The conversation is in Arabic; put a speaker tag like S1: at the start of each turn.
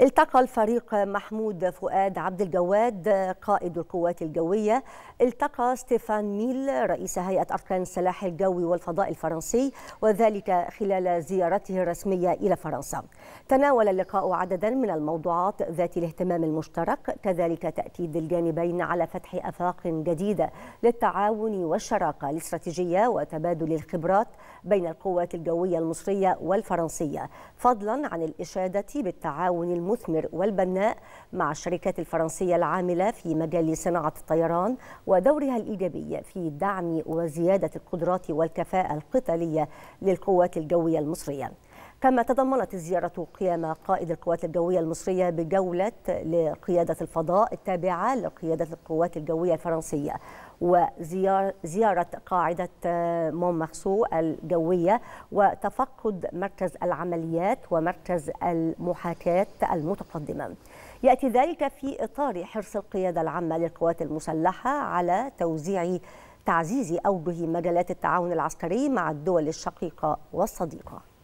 S1: التقى الفريق محمود فؤاد عبد الجواد قائد القوات الجوية. التقى ستيفان ميل رئيس هيئة أركان السلاح الجوي والفضاء الفرنسي وذلك خلال زيارته الرسمية إلى فرنسا. تناول اللقاء عددا من الموضوعات ذات الاهتمام المشترك كذلك تأكيد الجانبين على فتح أفاق جديدة للتعاون والشراكة الاستراتيجية وتبادل الخبرات بين القوات الجوية المصرية والفرنسية فضلا عن الإشادة بالتعاون المثمر والبناء مع الشركات الفرنسية العاملة في مجال صناعة الطيران ودورها الإيجابي في دعم وزيادة القدرات والكفاءة القتالية للقوات الجوية المصرية. كما تضمنت الزيارة قيام قائد القوات الجوية المصرية بجولة لقيادة الفضاء التابعة لقيادة القوات الجوية الفرنسية وزيارة قاعدة مونمارسو الجوية وتفقد مركز العمليات ومركز المحاكاة المتقدمة. يأتي ذلك في إطار حرص القيادة العامة للقوات المسلحة على توزيع تعزيز أوجه مجالات التعاون العسكري مع الدول الشقيقة والصديقة.